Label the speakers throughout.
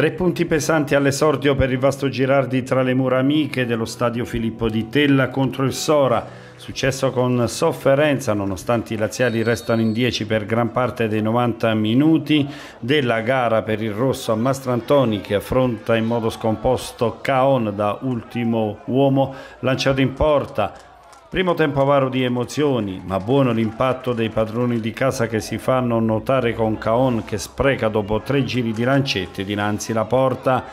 Speaker 1: Tre punti pesanti all'esordio per il vasto Girardi tra le mura amiche dello stadio Filippo di Tella contro il Sora. Successo con sofferenza nonostante i laziali restano in 10 per gran parte dei 90 minuti della gara per il rosso a Mastrantoni che affronta in modo scomposto Caon da ultimo uomo lanciato in porta. Primo tempo avaro di emozioni, ma buono l'impatto dei padroni di casa che si fanno notare con Caon che spreca dopo tre giri di lancette dinanzi la porta.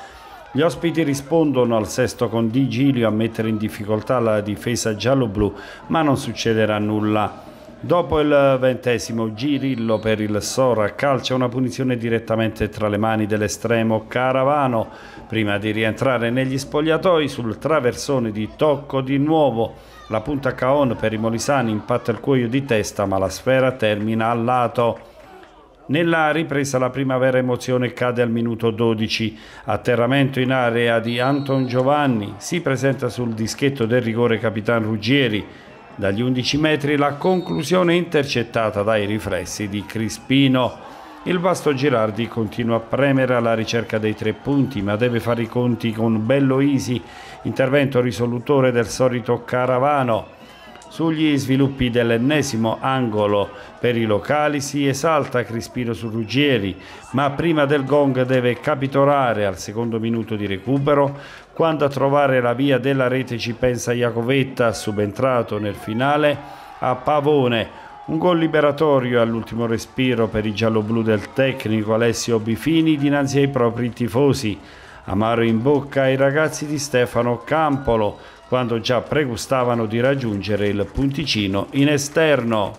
Speaker 1: Gli ospiti rispondono al sesto con Di Gilio a mettere in difficoltà la difesa giallo-blu, ma non succederà nulla. Dopo il ventesimo Girillo per il Sora calcia una punizione direttamente tra le mani dell'estremo Caravano, prima di rientrare negli spogliatoi sul traversone di tocco di nuovo. La punta Caon per i Molisani impatta il cuoio di testa ma la sfera termina al lato. Nella ripresa la prima vera emozione cade al minuto 12. Atterramento in area di Anton Giovanni. Si presenta sul dischetto del rigore Capitan Ruggieri. Dagli 11 metri la conclusione intercettata dai riflessi di Crispino. Il vasto Girardi continua a premere alla ricerca dei tre punti, ma deve fare i conti con Bello Isi, intervento risolutore del solito Caravano. Sugli sviluppi dell'ennesimo angolo per i locali si esalta Crispino su Ruggieri, ma prima del gong deve capitolare al secondo minuto di recupero. Quando a trovare la via della rete ci pensa Iacovetta, subentrato nel finale, a Pavone un gol liberatorio all'ultimo respiro per i gialloblu del tecnico Alessio Bifini dinanzi ai propri tifosi. Amaro in bocca ai ragazzi di Stefano Campolo quando già pregustavano di raggiungere il punticino in esterno.